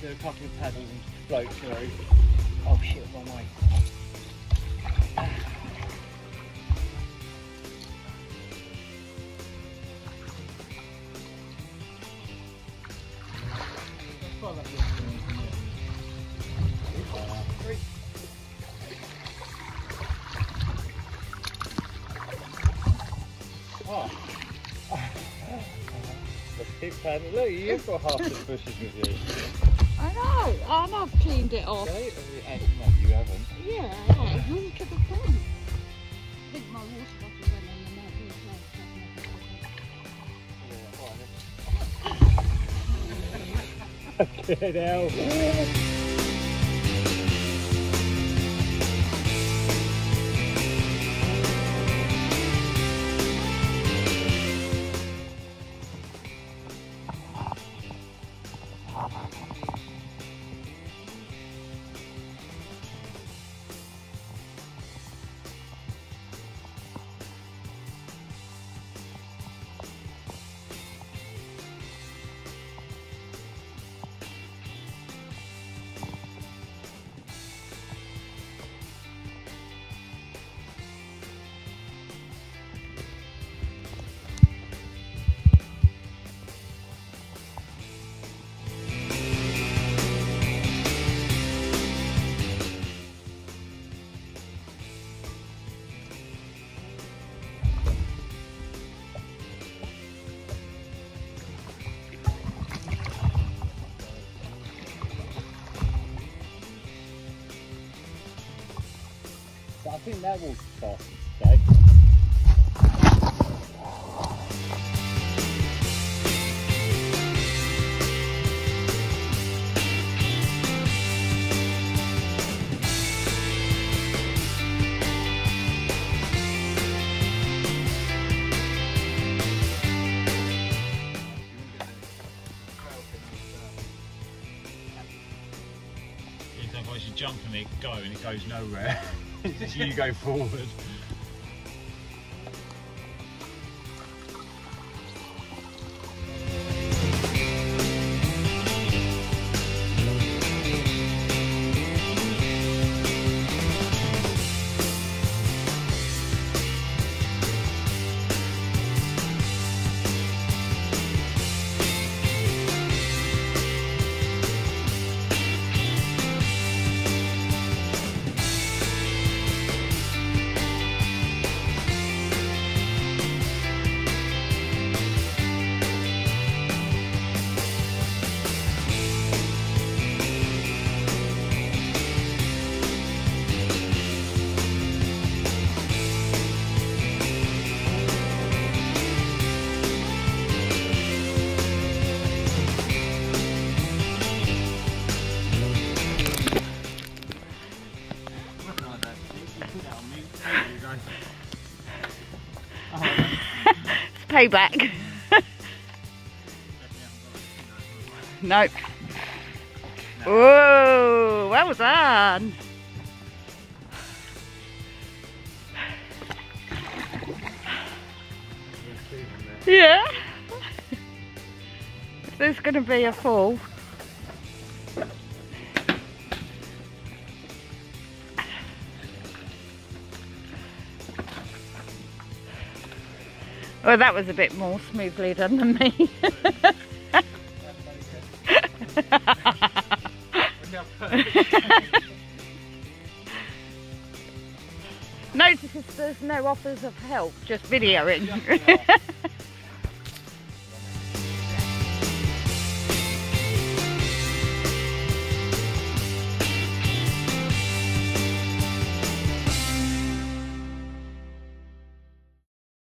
do a couple of paddles and float through. Oh shit, wrong way. Oh. Let's keep paddling. Look, you've got half the bushes with you. I and I've cleaned it off. Okay? Uh, No, you haven't. Yeah, I have. Look at the front. I think my water bottle went in mouth. Get out. I think that will start today. Otherwise you jump and it go and it goes nowhere. You go forward. Payback. nope. Whoa, well done. Yeah. If there's going to be a fall. Well, that was a bit more smoothly done than me. Notice there's no offers of help, just videoing.